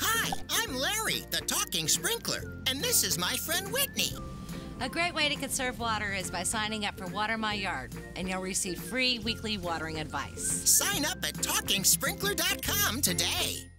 Hi, I'm Larry, the talking sprinkler, and this is my friend Whitney. A great way to conserve water is by signing up for Water My Yard, and you'll receive free weekly watering advice. Sign up at talkingsprinkler.com today.